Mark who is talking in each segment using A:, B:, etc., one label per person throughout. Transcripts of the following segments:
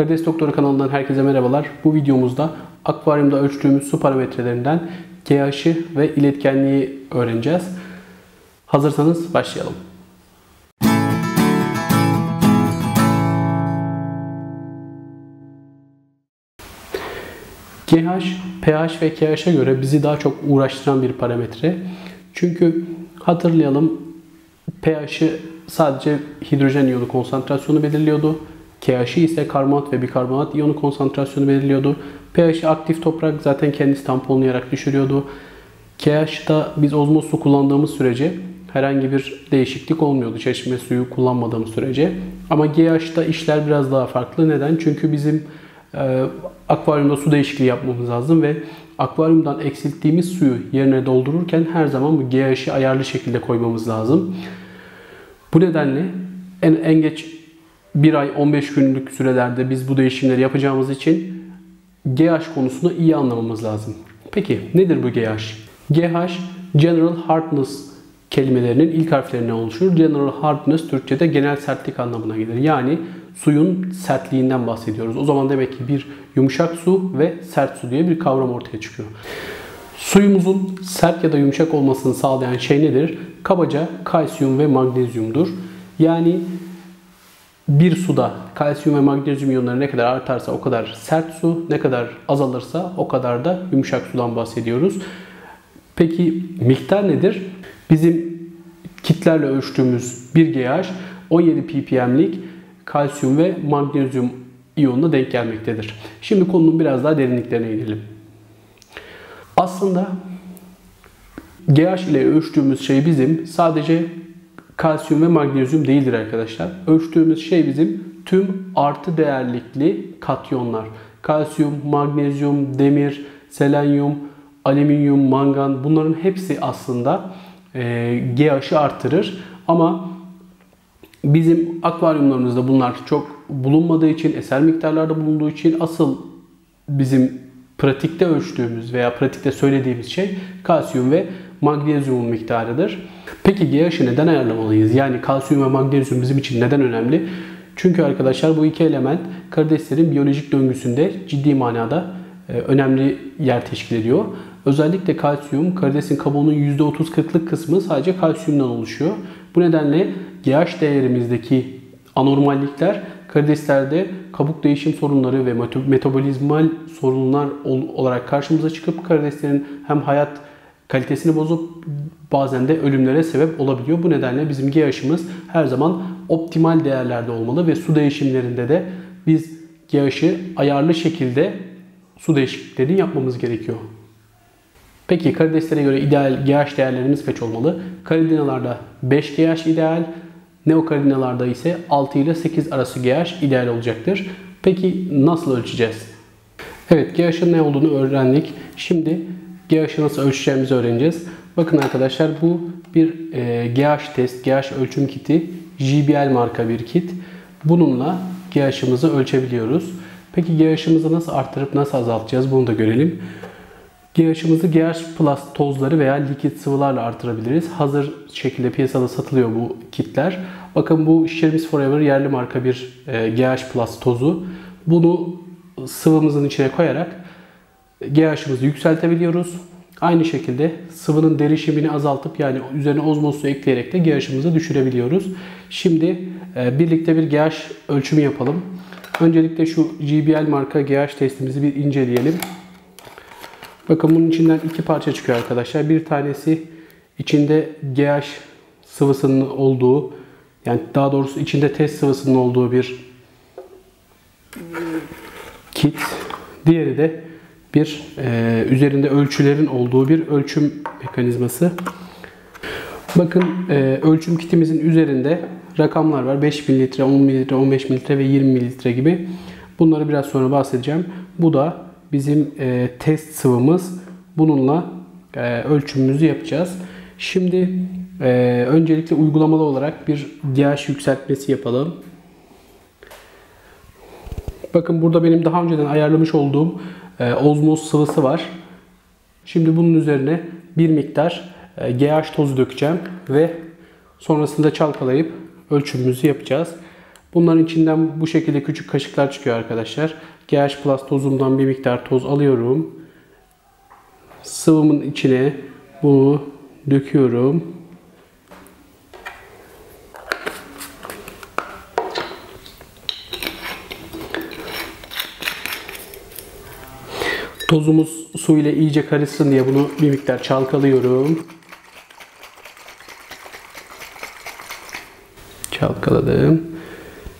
A: Karides Doktoru kanalından herkese merhabalar. Bu videomuzda akvaryumda ölçtüğümüz su parametrelerinden pH'i ve iletkenliği öğreneceğiz. Hazırsanız başlayalım. GH, pH ve KH'e göre bizi daha çok uğraştıran bir parametre. Çünkü hatırlayalım pH'i sadece hidrojen iyonu konsantrasyonu belirliyordu. KH'i ise karbonat ve bikarbonat iyonu konsantrasyonu belirliyordu. pH'i aktif toprak zaten kendisi tamponlayarak düşürüyordu. KH'da biz ozmoz su kullandığımız sürece herhangi bir değişiklik olmuyordu çeşme suyu kullanmadığımız sürece. Ama GH'da işler biraz daha farklı. Neden? Çünkü bizim e, akvaryumda su değişikliği yapmamız lazım ve akvaryumdan eksilttiğimiz suyu yerine doldururken her zaman bu GH'i ayarlı şekilde koymamız lazım. Bu nedenle en, en geç 1 ay 15 günlük sürelerde biz bu değişimleri yapacağımız için GH konusunu iyi anlamamız lazım. Peki nedir bu GH? GH General Hardness kelimelerinin ilk harflerinden oluşur. General Hardness Türkçe'de genel sertlik anlamına gelir. Yani suyun sertliğinden bahsediyoruz. O zaman demek ki bir yumuşak su ve sert su diye bir kavram ortaya çıkıyor. Suyumuzun sert ya da yumuşak olmasını sağlayan şey nedir? Kabaca kalsiyum ve magnezyumdur. Yani bir suda kalsiyum ve magnezyum iyonları ne kadar artarsa o kadar sert su, ne kadar azalırsa o kadar da yumuşak sudan bahsediyoruz. Peki miktar nedir? Bizim kitlerle ölçtüğümüz bir GH 17 ppm'lik kalsiyum ve magnezyum iyonuna denk gelmektedir. Şimdi konunun biraz daha derinliklerine inelim. Aslında GH ile ölçtüğümüz şey bizim sadece kalsiyum ve magnezyum değildir arkadaşlar. Ölçtüğümüz şey bizim tüm artı değerlikli katyonlar. Kalsiyum, magnezyum, demir, selenyum, alüminyum, mangan bunların hepsi aslında e, GH'ı artırır. Ama bizim akvaryumlarımızda bunlar çok bulunmadığı için, eser miktarlarda bulunduğu için asıl bizim pratikte ölçtüğümüz veya pratikte söylediğimiz şey kalsiyum ve magnezyumun miktarıdır. Peki GH'ı neden ayarlamalıyız? Yani kalsiyum ve magnezyum bizim için neden önemli? Çünkü arkadaşlar bu iki element karideslerin biyolojik döngüsünde ciddi manada e, önemli yer teşkil ediyor. Özellikle kalsiyum, karidesin kabuğunun %30-40'lık kısmı sadece kalsiyumdan oluşuyor. Bu nedenle GH değerimizdeki anormallikler karideslerde kabuk değişim sorunları ve metabolizmal sorunlar olarak karşımıza çıkıp karideslerin hem hayat kalitesini bozup bazen de ölümlere sebep olabiliyor. Bu nedenle bizim GH'ımız her zaman optimal değerlerde olmalı ve su değişimlerinde de biz GH'ı ayarlı şekilde su değişikliklerini yapmamız gerekiyor. Peki karideslere göre ideal GH değerlerimiz kaç olmalı? Karidinalarda 5 GH ideal, neokaridinalarda ise 6 ile 8 arası GH ideal olacaktır. Peki nasıl ölçeceğiz? Evet GH'ın ne olduğunu öğrendik. Şimdi GH'ı nasıl ölçeceğimizi öğreneceğiz. Bakın arkadaşlar bu bir e, GH test, GH ölçüm kiti. JBL marka bir kit. Bununla GH'ımızı ölçebiliyoruz. Peki GH'ımızı nasıl arttırıp nasıl azaltacağız bunu da görelim. GH'ımızı GH Plus tozları veya likit sıvılarla artırabiliriz. Hazır şekilde piyasada satılıyor bu kitler. Bakın bu Şişerimiz Forever yerli marka bir e, GH Plus tozu. Bunu sıvımızın içine koyarak GH'ımızı yükseltebiliyoruz. Aynı şekilde sıvının derişimini azaltıp yani üzerine ozmoz su ekleyerek de GH'ımızı düşürebiliyoruz. Şimdi e, birlikte bir GH ölçümü yapalım. Öncelikle şu GBL marka GH testimizi bir inceleyelim. Bakın bunun içinden iki parça çıkıyor arkadaşlar. Bir tanesi içinde GH sıvısının olduğu yani daha doğrusu içinde test sıvısının olduğu bir kit. Diğeri de bir e, üzerinde ölçülerin olduğu bir ölçüm mekanizması. Bakın e, ölçüm kitimizin üzerinde rakamlar var. 5 mililitre, 10 mililitre, 15 mililitre ve 20 mililitre gibi. Bunları biraz sonra bahsedeceğim. Bu da bizim e, test sıvımız. Bununla e, ölçümümüzü yapacağız. Şimdi e, öncelikle uygulamalı olarak bir DH yükseltmesi yapalım. Bakın burada benim daha önceden ayarlamış olduğum ozmoz sıvısı var. Şimdi bunun üzerine bir miktar e, GH tozu dökeceğim ve sonrasında çalkalayıp ölçümümüzü yapacağız. Bunların içinden bu şekilde küçük kaşıklar çıkıyor arkadaşlar. GH Plus tozumdan bir miktar toz alıyorum. Sıvımın içine bunu döküyorum. Tozumuz su ile iyice karışsın diye bunu bir miktar çalkalıyorum. Çalkaladım.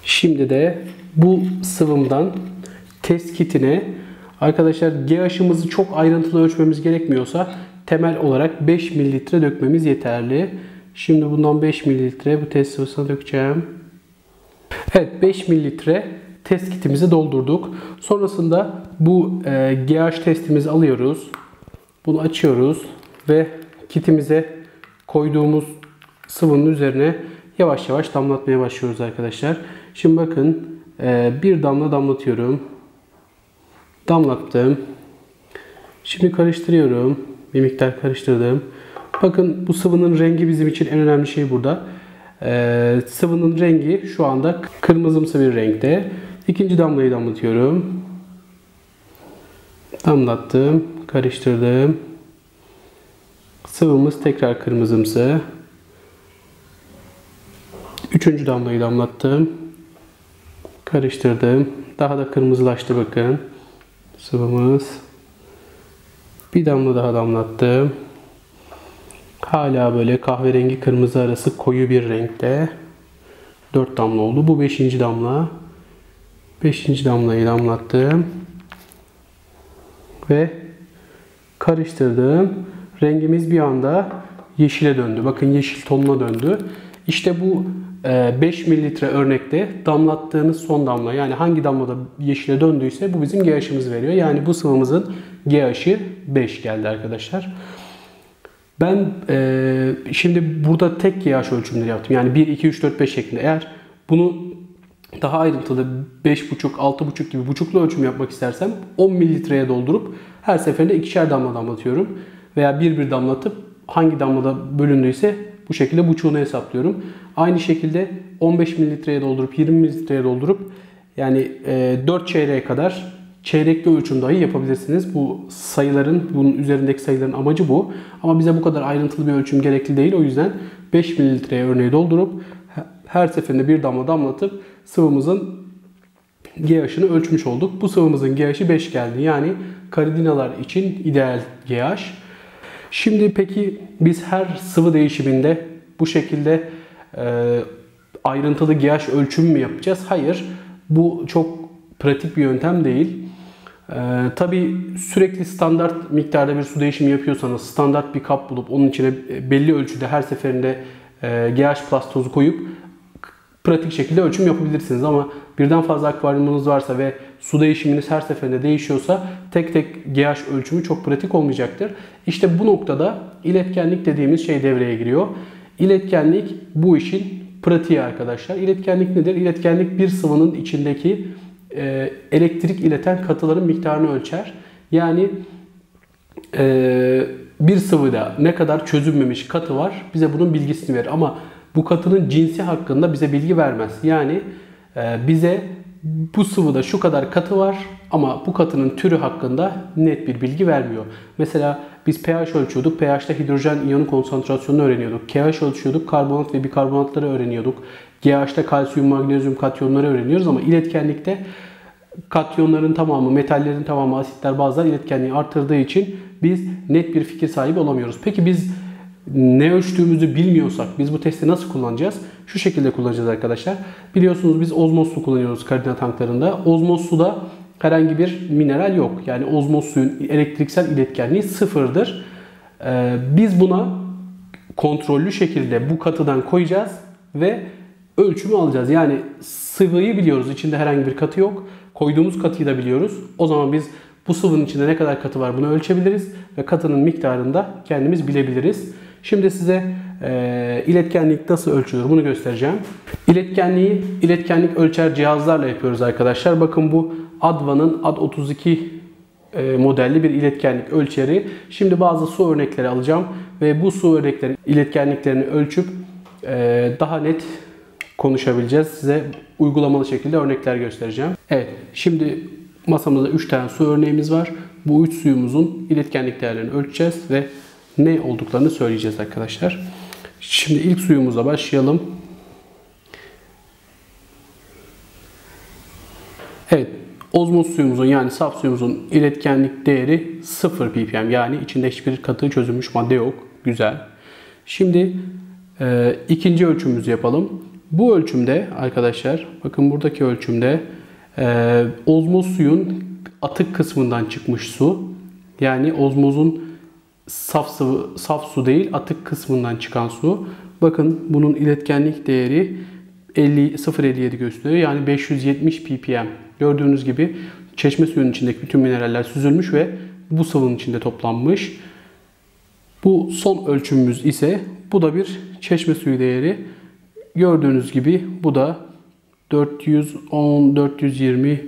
A: Şimdi de bu sıvımdan test kitine arkadaşlar GH'ımızı çok ayrıntılı ölçmemiz gerekmiyorsa temel olarak 5 mililitre dökmemiz yeterli. Şimdi bundan 5 mililitre bu test sıvısına dökeceğim. Evet 5 mililitre test kitimizi doldurduk. Sonrasında bu e, GH testimizi alıyoruz. Bunu açıyoruz ve kitimize koyduğumuz sıvının üzerine yavaş yavaş damlatmaya başlıyoruz arkadaşlar. Şimdi bakın e, bir damla damlatıyorum. Damlattım. Şimdi karıştırıyorum. Bir miktar karıştırdım. Bakın bu sıvının rengi bizim için en önemli şey burada. Ee, sıvının rengi şu anda kırmızımsı bir renkte. İkinci damlayı damlatıyorum. Damlattım, karıştırdım. Sıvımız tekrar kırmızımsı. Üçüncü damlayı damlattım. Karıştırdım. Daha da kırmızılaştı bakın. Sıvımız. Bir damla daha damlattım. Hala böyle kahverengi kırmızı arası koyu bir renkte. 4 damla oldu. Bu 5. damla. 5. damlayı damlattım. Ve karıştırdım. Rengimiz bir anda yeşile döndü. Bakın yeşil tonuna döndü. İşte bu 5 e, mililitre örnekte damlattığınız son damla yani hangi damlada yeşile döndüyse bu bizim GH'ımız veriyor. Yani bu sıvımızın GH'ı 5 geldi arkadaşlar. Ben e, şimdi burada tek GH ölçümleri yaptım. Yani 1, 2, 3, 4, 5 şeklinde. Eğer bunu daha ayrıntılı 5,5, 6,5 gibi buçuklu ölçüm yapmak istersem 10 mililitreye doldurup her seferinde ikişer damla damlatıyorum. Veya bir bir damlatıp hangi damlada bölündüyse bu şekilde buçuğunu hesaplıyorum. Aynı şekilde 15 mililitreye doldurup 20 mililitreye doldurup yani 4 çeyreğe kadar çeyrekli ölçüm dahi yapabilirsiniz. Bu sayıların, bunun üzerindeki sayıların amacı bu. Ama bize bu kadar ayrıntılı bir ölçüm gerekli değil. O yüzden 5 mililitreye örneği doldurup her seferinde bir damla damlatıp sıvımızın GH'ını ölçmüş olduk. Bu sıvımızın GH'i 5 geldi. Yani karidinalar için ideal GH. Şimdi peki biz her sıvı değişiminde bu şekilde e, ayrıntılı GH ölçümü mü yapacağız? Hayır. Bu çok pratik bir yöntem değil. Ee, tabii sürekli standart miktarda bir su değişimi yapıyorsanız standart bir kap bulup onun içine belli ölçüde her seferinde e, GH Plus tozu koyup pratik şekilde ölçüm yapabilirsiniz ama birden fazla akvaryumunuz varsa ve su değişiminiz her seferinde değişiyorsa tek tek GH ölçümü çok pratik olmayacaktır. İşte bu noktada iletkenlik dediğimiz şey devreye giriyor. İletkenlik bu işin pratiği arkadaşlar. İletkenlik nedir? İletkenlik bir sıvının içindeki e, elektrik ileten katıların miktarını ölçer. Yani e, bir sıvıda ne kadar çözülmemiş katı var bize bunun bilgisini verir. Ama bu katının cinsi hakkında bize bilgi vermez. Yani e, bize bu sıvıda şu kadar katı var ama bu katının türü hakkında net bir bilgi vermiyor. Mesela biz pH ölçüyorduk. pH'te hidrojen iyonu konsantrasyonunu öğreniyorduk. KH ölçüyorduk. Karbonat ve bikarbonatları öğreniyorduk. GH'te kalsiyum, magnezyum katyonları öğreniyoruz ama iletkenlikte katyonların tamamı, metallerin tamamı, asitler, bazılar iletkenliği artırdığı için biz net bir fikir sahibi olamıyoruz. Peki biz ne ölçtüğümüzü bilmiyorsak biz bu testi nasıl kullanacağız? Şu şekilde kullanacağız arkadaşlar. Biliyorsunuz biz ozmoz su kullanıyoruz kardina tanklarında. Ozmoz suda herhangi bir mineral yok. Yani ozmoz suyun elektriksel iletkenliği sıfırdır. Ee, biz buna kontrollü şekilde bu katıdan koyacağız ve ölçümü alacağız. Yani sıvıyı biliyoruz. içinde herhangi bir katı yok. Koyduğumuz katıyı da biliyoruz. O zaman biz bu sıvının içinde ne kadar katı var bunu ölçebiliriz ve katının miktarını da kendimiz bilebiliriz. Şimdi size e, iletkenlik nasıl ölçülür bunu göstereceğim. İletkenliği iletkenlik ölçer cihazlarla yapıyoruz arkadaşlar. Bakın bu Adva'nın Ad32 e, modelli bir iletkenlik ölçeri. Şimdi bazı su örnekleri alacağım ve bu su örneklerin iletkenliklerini ölçüp e, daha net konuşabileceğiz. Size uygulamalı şekilde örnekler göstereceğim. Evet, şimdi masamızda 3 tane su örneğimiz var. Bu 3 suyumuzun iletkenlik değerlerini ölçeceğiz ve ne olduklarını söyleyeceğiz arkadaşlar. Şimdi ilk suyumuza başlayalım. Evet, ozmoz suyumuzun yani saf suyumuzun iletkenlik değeri 0 ppm. Yani içinde hiçbir katı çözülmüş madde yok. Güzel. Şimdi e, ikinci ölçümümüzü yapalım. Bu ölçümde arkadaşlar bakın buradaki ölçümde e, ozmoz suyun atık kısmından çıkmış su. Yani ozmozun saf sıvı, saf su değil atık kısmından çıkan su. Bakın bunun iletkenlik değeri 50 0.57 gösteriyor. Yani 570 ppm. Gördüğünüz gibi çeşme suyunun içindeki bütün mineraller süzülmüş ve bu sıvının içinde toplanmış. Bu son ölçümümüz ise bu da bir çeşme suyu değeri. Gördüğünüz gibi bu da 410, 420,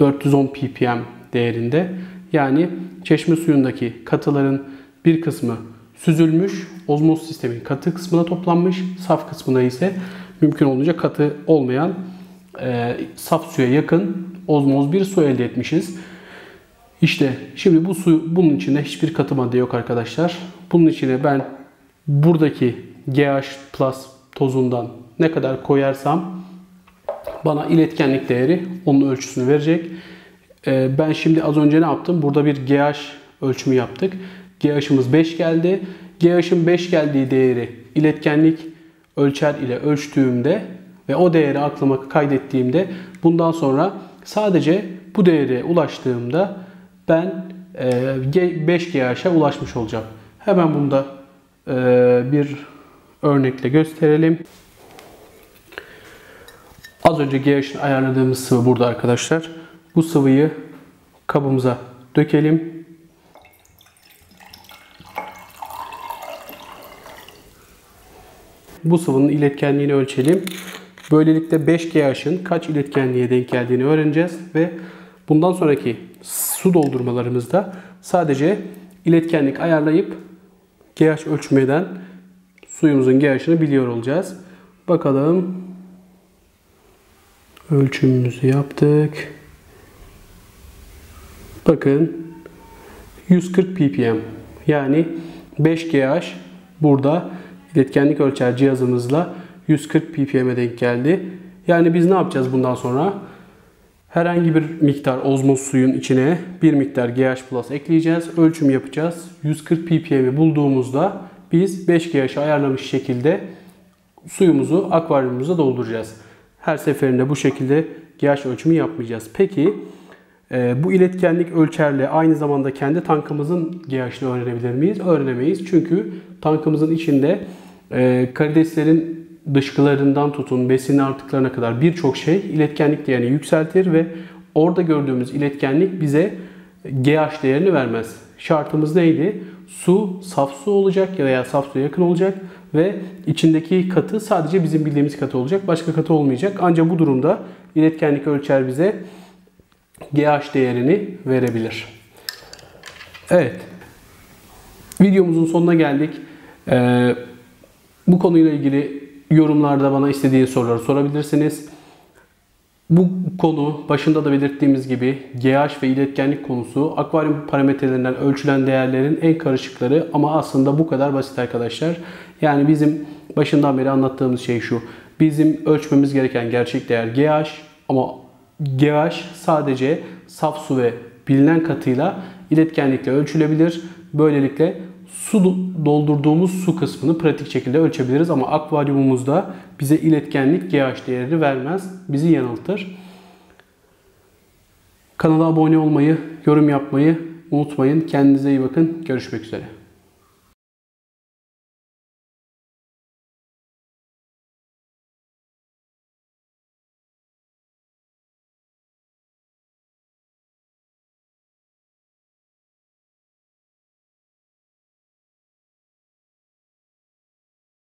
A: 410 ppm değerinde. Yani çeşme suyundaki katıların bir kısmı süzülmüş, ozmoz sistemin katı kısmına toplanmış, saf kısmına ise mümkün olunca katı olmayan e, saf suya yakın ozmoz bir su elde etmişiz. İşte şimdi bu su bunun içinde hiçbir katı madde yok arkadaşlar. Bunun içine ben buradaki GH plus tozundan ne kadar koyarsam bana iletkenlik değeri onun ölçüsünü verecek. Ee, ben şimdi az önce ne yaptım? Burada bir GH ölçümü yaptık. GH'ımız 5 geldi. GH'ın 5 geldiği değeri iletkenlik ölçer ile ölçtüğümde ve o değeri aklıma kaydettiğimde bundan sonra sadece bu değere ulaştığımda ben 5 e, GH'a ulaşmış olacağım. Hemen bunda e, bir örnekle gösterelim. Az önce GH'ın ayarladığımız sıvı burada arkadaşlar. Bu sıvıyı kabımıza dökelim. Bu sıvının iletkenliğini ölçelim. Böylelikle 5GH'ın kaç iletkenliğe denk geldiğini öğreneceğiz ve bundan sonraki su doldurmalarımızda sadece iletkenlik ayarlayıp GH ölçmeden suyumuzun GH'ını biliyor olacağız. Bakalım. Ölçümümüzü yaptık. Bakın 140 ppm yani 5 GH burada iletkenlik ölçer cihazımızla 140 ppm'e denk geldi. Yani biz ne yapacağız bundan sonra? Herhangi bir miktar ozmoz suyun içine bir miktar GH Plus ekleyeceğiz. Ölçüm yapacağız. 140 ppm'i bulduğumuzda biz 5 GH'ı ayarlamış şekilde suyumuzu akvaryumumuza dolduracağız. Her seferinde bu şekilde GH ölçümü yapmayacağız. Peki bu iletkenlik ölçerle aynı zamanda kendi tankımızın GH'ını öğrenebilir miyiz? Öğrenemeyiz. Çünkü tankımızın içinde e, karideslerin dışkılarından tutun besin artıklarına kadar birçok şey iletkenlik değerini yükseltir ve orada gördüğümüz iletkenlik bize GH değerini vermez. Şartımız neydi? Su saf su olacak ya veya saf suya yakın olacak ve içindeki katı sadece bizim bildiğimiz katı olacak. Başka katı olmayacak. Ancak bu durumda iletkenlik ölçer bize GH değerini verebilir. Evet. Videomuzun sonuna geldik. Ee, bu konuyla ilgili yorumlarda bana istediğiniz soruları sorabilirsiniz. Bu konu başında da belirttiğimiz gibi GH ve iletkenlik konusu akvaryum parametrelerinden ölçülen değerlerin en karışıkları ama aslında bu kadar basit arkadaşlar. Yani bizim başından beri anlattığımız şey şu. Bizim ölçmemiz gereken gerçek değer GH ama GH sadece saf su ve bilinen katıyla iletkenlikle ölçülebilir. Böylelikle su doldurduğumuz su kısmını pratik şekilde ölçebiliriz ama akvaryumumuzda bize iletkenlik GH değerini vermez. Bizi yanıltır. Kanala abone olmayı, yorum yapmayı unutmayın. Kendinize iyi bakın. Görüşmek üzere.